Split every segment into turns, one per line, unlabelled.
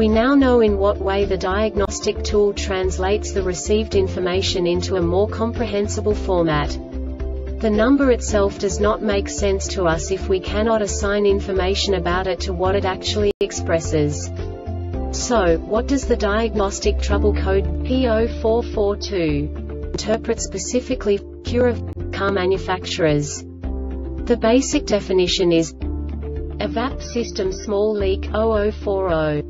We now know in what way the diagnostic tool translates the received information into a more comprehensible format. The number itself does not make sense to us if we cannot assign information about it to what it actually expresses. So, what does the diagnostic trouble code P0442 interpret specifically Acura car manufacturers? The basic definition is EVAP system small leak 0040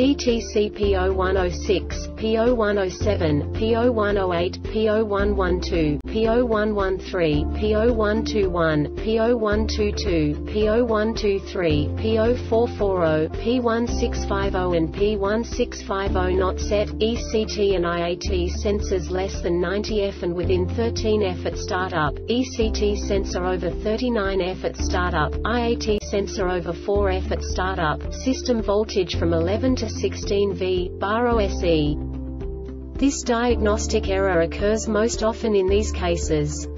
DTC P0106, P0107, P0108, P0112, P0113, P0121, P0122, P0123, P0440, P1650 and P1650 not set, ECT and IAT sensors less than 90F and within 13F at startup, ECT sensor over 39F at startup, IAT sensor over 4F at startup, system voltage from 11 to 16V, bar OSE. This diagnostic error occurs most often in these cases.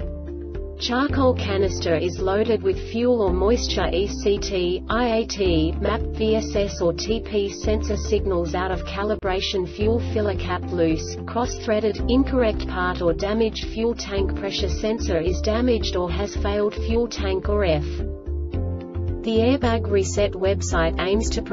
Charcoal canister is loaded with fuel or moisture ECT, IAT, MAP, VSS or TP sensor signals out of calibration fuel filler cap loose, cross-threaded, incorrect part or damaged fuel tank pressure sensor is damaged or has failed fuel tank or F. The Airbag Reset website aims to